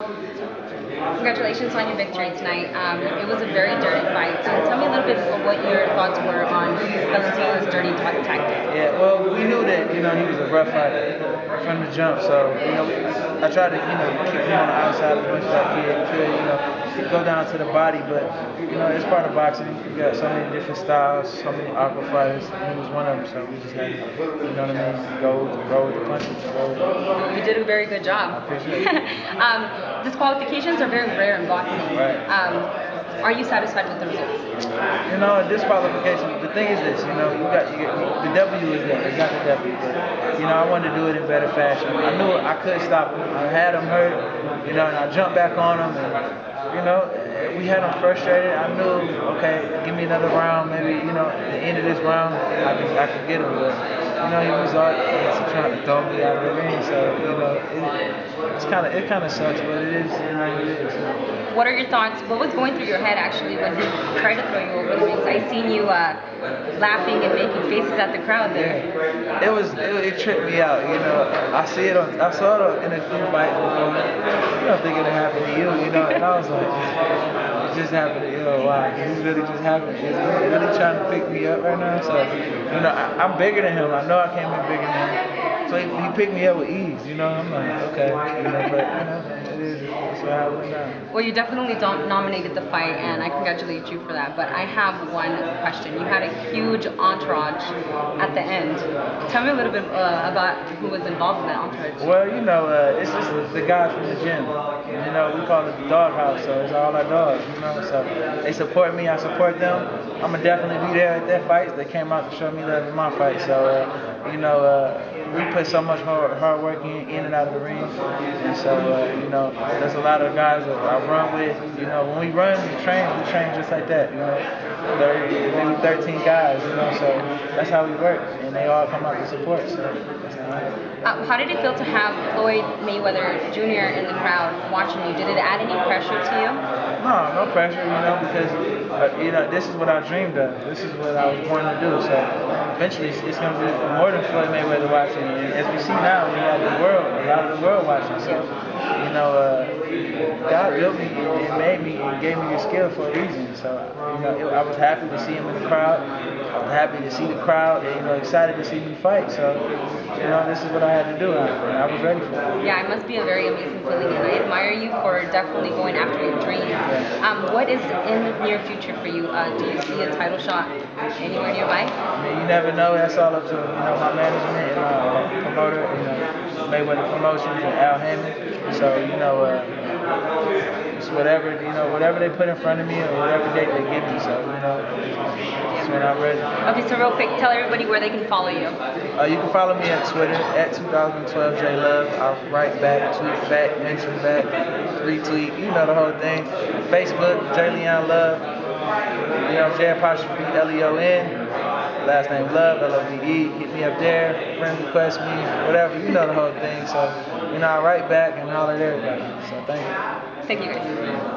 Congratulations on your victory tonight. Um, it was a very dirty fight. So tell me a little bit of what your thoughts were on Dirty tactic. Yeah, well, we knew that you know he was a rough fighter from the jump, so you know I tried to you know keep him on the outside as much as I could, could you know go down to the body, but you know it's part of boxing. You got so many different styles, so many awkward fighters. He was one of them, so we just had to, you know what I mean, go roll with the punches. Roll. You did a very good job. I appreciate it. um, disqualifications are very rare in boxing. Right. Um, are you satisfied with the results? You know, disqualification. The thing is this, you know, you got you the W is there. You got the W, but you know, I wanted to do it in better fashion. I knew I could stop him. I had him hurt, you know, and I jumped back on him, and you know, we had him frustrated. I knew, okay, give me another round, maybe you know, the end of this round, I could I could get him, but you know, he was out trying to throw me out of the ring, so you know, it, it's kind of it kind of sucks, but it is you know, it is. What are your thoughts? What was going through your head actually when he tried to throw you over the rings? I seen you uh, laughing and making faces at the crowd there. It was it, it tripped me out, you know. I see it on I saw it in a few fights before. You don't think it'll happen to you, you know. And I was like, just happened to you. Know, wow, this really just happened. He's really trying to pick me up right now. So you know, I, I'm bigger than him. I know I came in bigger than him. So he, he picked me up with ease, you know. I'm like, okay, you know, but you know, it is. It's what I went down. Well, you definitely dom- nominated the fight, and I congratulate you for that. But I have one question. You had a huge entourage at the end. Tell me a little bit uh, about who was involved in that entourage. Well, you know, uh, it's just the guys from the gym. You know, we call it the dog house, so it's all our dogs, you know. So they support me, I support them. I'm gonna definitely be there at their fights. They came out to show me love in my fight, so uh, you know, uh, we put so much hard, hard work in, in and out of the ring, and so uh, you know, there's a lot of guys that I run with. You know, when we run, we train, we train just like that. You know, 30, 13 guys. You know, so that's how we work, and they all come out to support. So Uh, how did it feel to have Floyd Mayweather Jr. in the crowd watching you? Did it add any pressure to you? No, no pressure, you know, because uh, you know this is what I dreamed of. This is what I was born to do. So eventually, it's, it's going to be more than Floyd Mayweather watching. And as we see now, we have the world, a lot of the world watching. So you know, uh, God built me and made me and gave me the skill for a reason. So you know, it, I was happy to see him in the crowd. I was happy to see the crowd, and you know, excited to see me fight. So you know, this is what I had to do, and I was ready for it. Yeah, it must be a very amazing feeling, and I admire you for definitely going after your dream. Um, what is in the near future for you? Uh, do you see a title shot anywhere nearby? I mean, you never know. That's all up to you know my management and my promoter, you know, Mayweather Promotions and Al Haymon. So you know, uh, it's whatever you know, whatever they put in front of me or whatever date they give me. So you know, that's when I'm ready. Okay, so real quick, tell everybody where they can follow you. Uh, you can follow me at Twitter at 2012 J Love. I'll write back, tweet back, mention back, retweet. You know the whole thing. Facebook J Leon Love. You know J apostrophe L E O N. Last name Love, L O V E. Hit me up there, friend request me, whatever. You know the whole thing. So, you know, I write back and holler at everybody. So, thank you. Thank you guys.